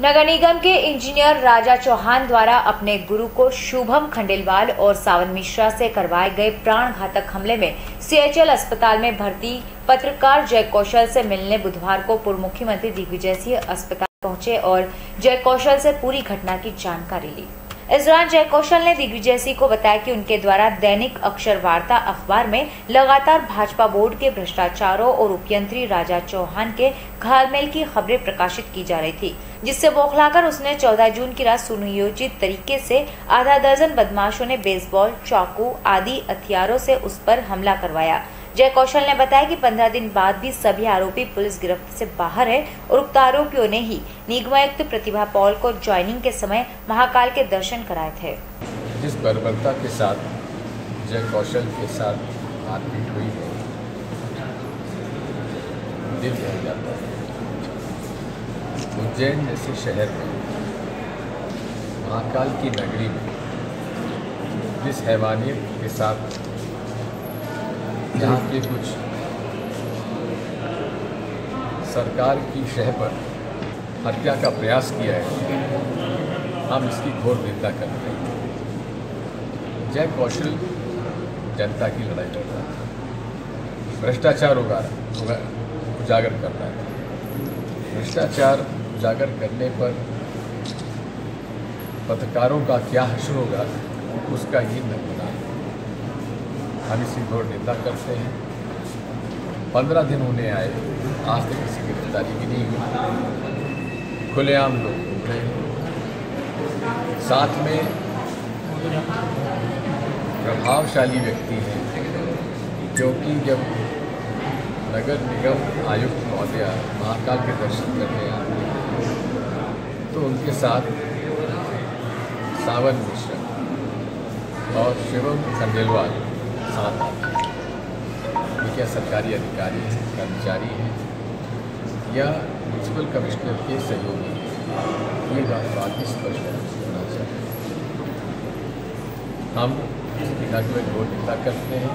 नगर निगम के इंजीनियर राजा चौहान द्वारा अपने गुरु को शुभम खंडेलवाल और सावन मिश्रा से करवाए गए प्राण घातक हमले में सीएचएल अस्पताल में भर्ती पत्रकार जय कौशल से मिलने बुधवार को पूर्व मुख्यमंत्री दिग्विजय सिंह अस्पताल पहुँचे और जय कौशल से पूरी घटना की जानकारी ली। इस दौरान जय कौशल ने दिग्विजय सिंह को बताया कि उनके द्वारा दैनिक अक्षर वार्ता अखबार में लगातार भाजपा बोर्ड के भ्रष्टाचारों और उपयंत्री राजा चौहान के घालमेल की खबरें प्रकाशित की जा रही थी, जिससे बौखलाकर उसने 14 जून की रात सुनियोजित तरीके से आधा दर्जन बदमाशों ने बेसबॉल चाकू आदि हथियारों से उस पर हमला करवाया। जय कौशल ने बताया कि 15 दिन बाद भी सभी आरोपी पुलिस गिरफ्त से बाहर है और उक्त आरोपियों ने ही निगमायुक्त प्रतिभा पॉल को ज्वाइनिंग के समय महाकाल के दर्शन कराए थे। जिस बर्बरता के साथ, जय कौशल के साथ मारपीट हुई है, दिल उज्जैन जैसे शहर में, महाकाल की नगरी में, जिस हैवानियत के साथ यहाँ के कुछ सरकार की शह पर हत्या का प्रयास किया है, हम इसकी घोर निंदा करते हैं। जय कौशल जनता की लड़ाई लड़ रहा है भ्रष्टाचार उगा उजागर कर रहा है भ्रष्टाचार उजागर करने पर पत्रकारों का क्या हश्र होगा, उसका ये नमूना हम इसकी घोर निंदा करते हैं। पंद्रह दिन होने आए। आज तक किसी गिरफ्तारी भी नहीं हुई। खुलेआम लोग घूम रहे हैं। साथ में प्रभावशाली व्यक्ति हैं क्योंकि जब नगर निगम आयुक्त महोदया महाकाल के दर्शन करने आते तो उनके साथ सावन मिश्रा और शिवम खंडेलवाल साथ क्या सरकारी अधिकारी हैं, कर्मचारी हैं, या म्यूनसिपल कमिश्नर के सहयोगी ये बात स्पष्ट होना चाहिए। हम की घोर निंदा करते हैं।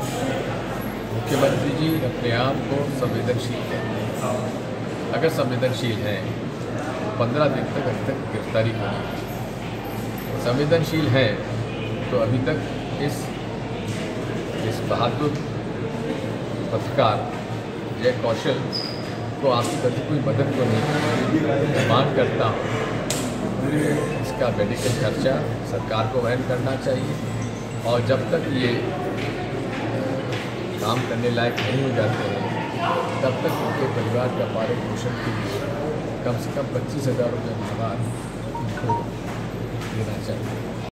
मुख्यमंत्री जी अपने आप को संवेदनशील कहते हैं। अगर संवेदनशील हैं तो पंद्रह दिन तक अभी तक गिरफ्तारी होनी संवेदनशील हैं तो अभी तक इस इस बहादुर पत्रकार जय कौशल को आपकी कभी कोई मदद को नहीं मांग करता हूँ इसका मेडिकल खर्चा सरकार को वहन करना चाहिए। और जब तक ये काम करने लायक नहीं हो जाते हैं, तब तक उनके परिवार का पालन पोषण के लिए कम से कम पच्चीस हज़ार रुपये महीना उनको देना चाहिए।